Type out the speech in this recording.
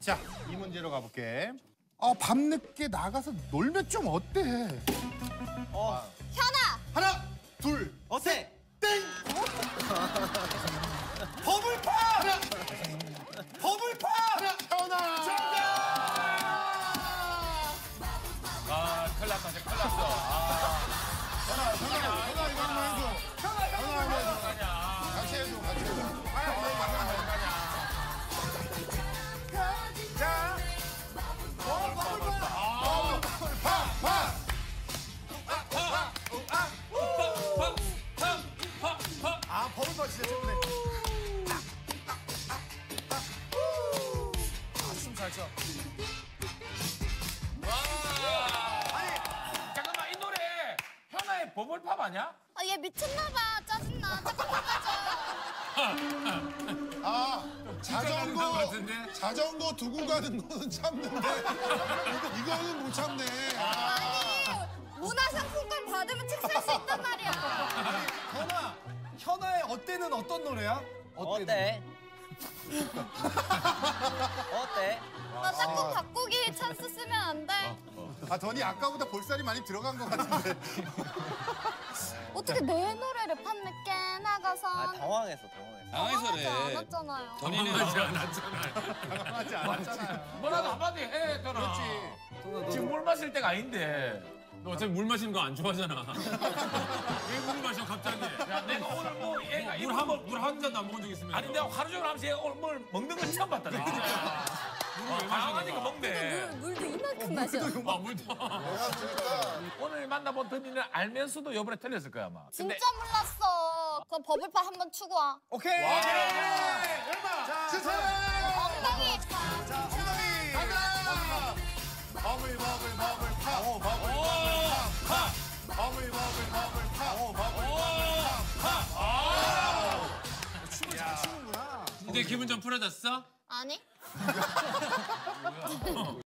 자, 이 문제로 가볼게. 어, 밤늦게 나가서 놀면 좀 어때? 현아! 하나, 둘, 어때? 땡! 버블팝! 버블팝! 하나, 현아! 아, 큰일 났다, 큰일 났어. 진짜 좋네. 아, 춤잘 춰. 잠깐만, 이 노래 현아의 버블팝 아니야? 아, 얘 미쳤나봐. 짜증나. 잠깐만 가자. 아, 자전거? 자전거 두고 가는 거는 참는데 이거는 못 참네. 아, 아니, 문화상품권 받으면 책 살 수 있단 말이야. 현아, 현아의 어때는 어떤 노래야? 어때? 어때? 나 짝꿍 바꾸기 찬스 쓰면 안 돼. 아, 더니 아까보다 볼살이 많이 들어간 것 같은데. 어떻게 내 노래를 밤늦게 나가서 아 당황했어 당황했어. 당황하지 않았잖아요. 당황하지 않았잖아요. 하지 않았잖아요. 뭐라도 한마디 해, 현아. 그렇지. 지금 물 마실 때가 아닌데. 너 어차피 물 마시는 거 안 좋아하잖아. 왜 물을 마셔 갑자기? 야, 내가 오늘 뭐 물한 뭐- 물한 잔도 안 먹은 적 있으면. 아니 내가 하루 종일 하면서 얘가 오늘 뭘 먹는 건 처음 봤다. 내가. 거야? 먹네. 물도 이만큼 마셔. 아 물도. 내가 보니까 오늘 만나본 더니는 알면서도 요번에 틀렸을 거야 아마. 진짜 몰랐어. 그럼 버블팝 한번 추고 와. 오케이. 얼마? 주세요! 엉덩이. 자, 엉 이제 기분 좀 풀어졌어? 아니?